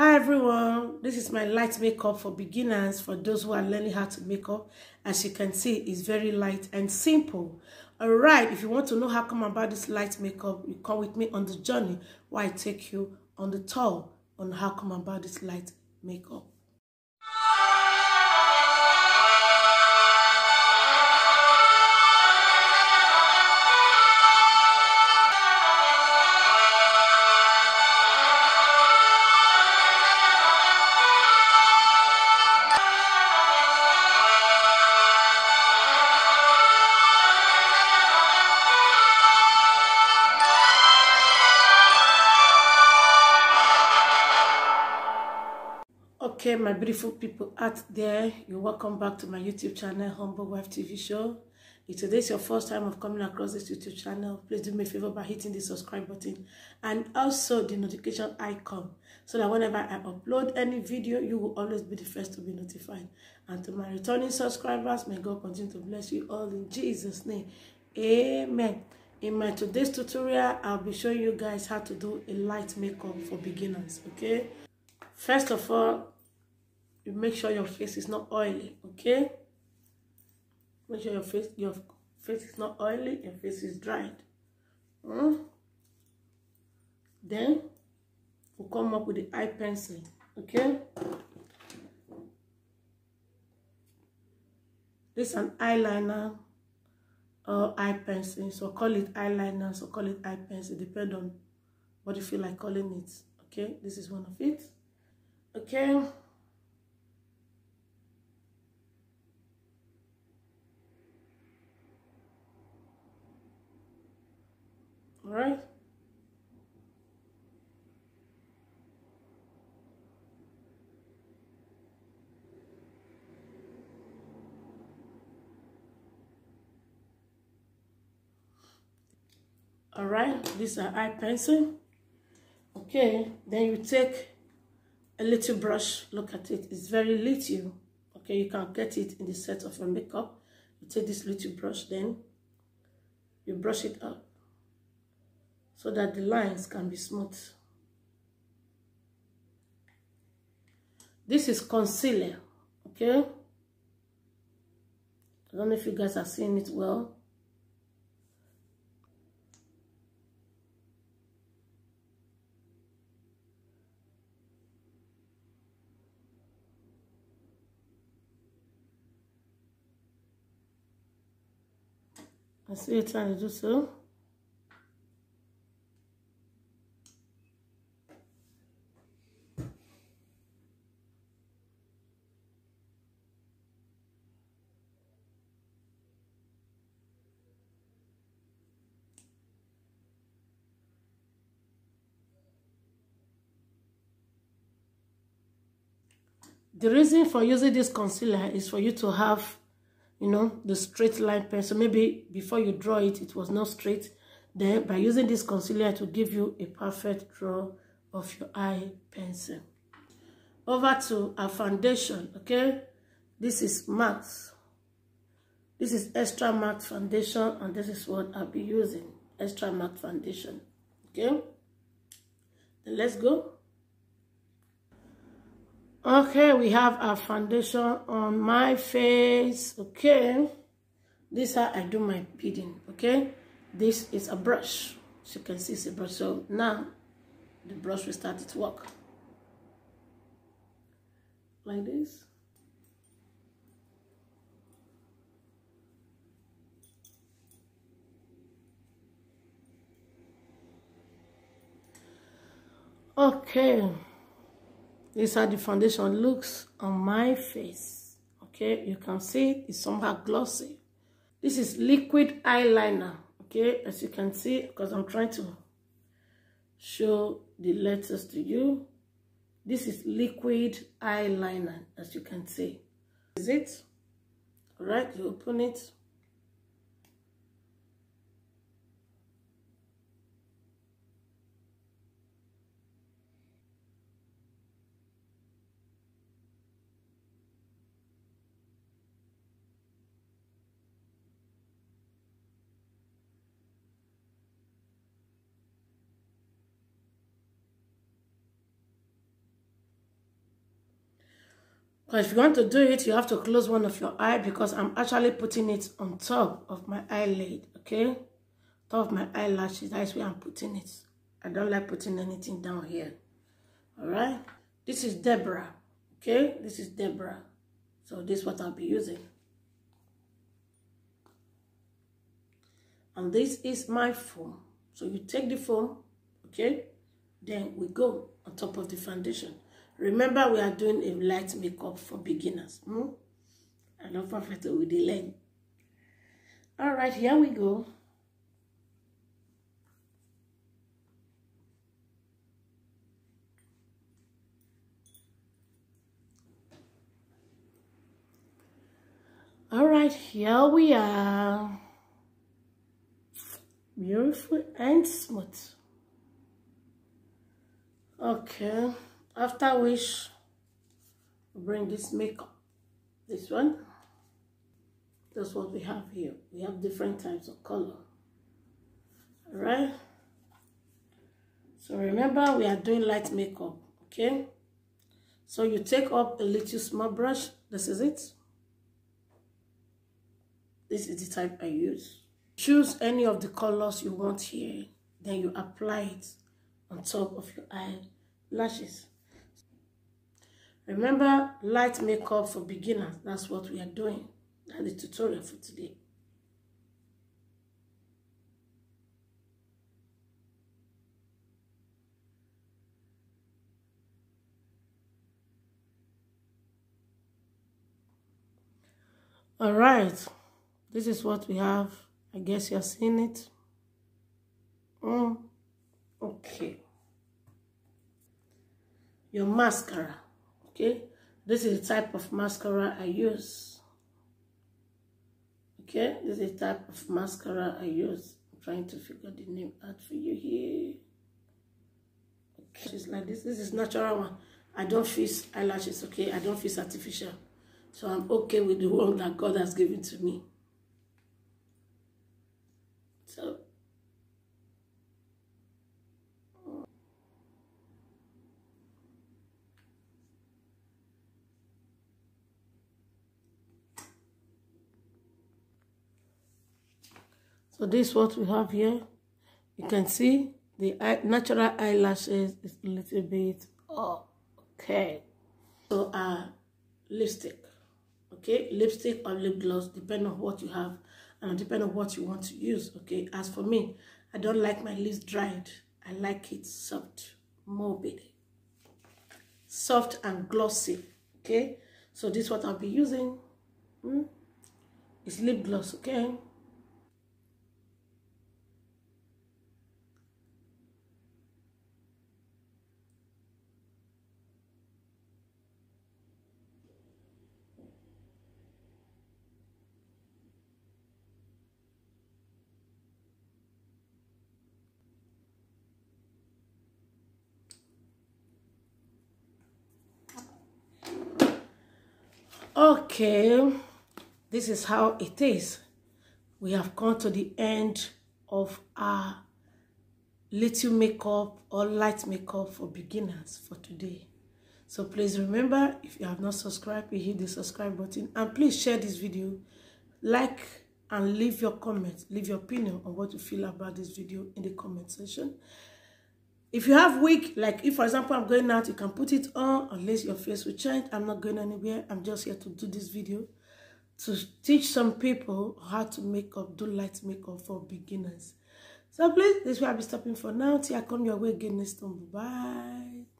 Hi everyone, this is my light makeup for beginners, for those who are learning how to make up. As you can see, it's very light and simple. Alright, if you want to know how come about this light makeup, you come with me on the journey where I take you on the tour on how come about this light makeup. Okay, my beautiful people out there, you're welcome back to my YouTube channel, Humble Wife TV Show. If today's your first time of coming across this YouTube channel, please do me a favor by hitting the subscribe button and also the notification icon so that whenever I upload any video, you will always be the first to be notified. And to my returning subscribers, may God continue to bless you all in Jesus' name. Amen. In my today's tutorial, I'll be showing you guys how to do a light makeup for beginners, okay? First of all, you make sure your face is not oily okay? Make sure your face your face is not oily your face is dried. Mm? then we'll come up with the eye pencil okay? This is an eyeliner or eye pencil. So call it eyeliner so call it eye pencil. Depend on what you feel like calling it okay? This is one of it okay All right. All right, these are eye pencil. Okay, then you take a little brush. Look at it. It's very little. Okay, you can get it in the set of your makeup. You take this little brush, then you brush it up so that the lines can be smooth. This is concealer, okay? I don't know if you guys are seeing it well. I see you trying to do so. The reason for using this concealer is for you to have you know the straight line pencil maybe before you draw it it was not straight. Then by using this concealer will give you a perfect draw of your eye pencil. Over to our foundation okay? This is matte. This is extra matte foundation and this is what i'll be using extra matte foundation okay? Then let's go Okay, we have our foundation on my face. Okay, this is how I do my beading. Okay, this is a brush. You can see, it's a brush. So now the brush will start its work. Like this. Okay. This is how the foundation looks on my face. Okay, you can see it's somehow glossy. This is liquid eyeliner. Okay, as you can see, because I'm trying to show the letters to you. This is liquid eyeliner, as you can see. Is it? All right, you open it. But if you want to do it, you have to close one of your eye because I'm actually putting it on top of my eyelid, okay? Top of my eyelashes, that's where I'm putting it. I don't like putting anything down here. All right? This is Deborah, okay? This is Deborah. So this is what I'll be using. And this is my foam. So you take the foam, okay? Then we go on top of the foundation. Remember, we are doing a light makeup for beginners. Hmm? I love perfect with the leg. All right, here we go. All right, here we are. Beautiful and smooth. Okay after which bring this makeup. This one that's what we have here. We have different types of color. All right? So remember we are doing light makeup okay? So you take up a little small brush. This is it. This is the type I use. Choose any of the colors you want here. Then you apply it on top of your eyelashes Remember, light makeup for beginners. That's what we are doing. That's the tutorial for today. All right, this is what we have. I guess you're seeing it. Mm. Okay. Your mascara okay? This is the type of mascara I use okay? This is the type of mascara I use. I'm trying to figure the name out for you here. Okay it's like this. This is natural one. I don't fix eyelashes okay? I don't fix artificial. So I'm okay with the one that God has given to me So this is what we have here. You can see the natural eyelashes is a little bit oh, okay. So uh, lipstick, okay, lipstick or lip gloss, depend on what you have and depend on what you want to use, okay. As for me, I don't like my lips dried. I like it soft, morbid, soft and glossy, okay. So this is what I'll be using. Hmm? It's lip gloss, okay. Okay this is how it is. We have come to the end of our little makeup or light makeup for beginners for today. So please remember if you have not subscribed you hit the subscribe button and please share this video. Like and leave your comments leave your opinion on what you feel about this video in the comment section if you have wig like if for example i'm going out you can put it on unless your face will change. I'm not going anywhere. I'm just here to do this video to teach some people how to make up do light makeup for beginners. So please this will be stopping for now. Till i come your way again next time. Bye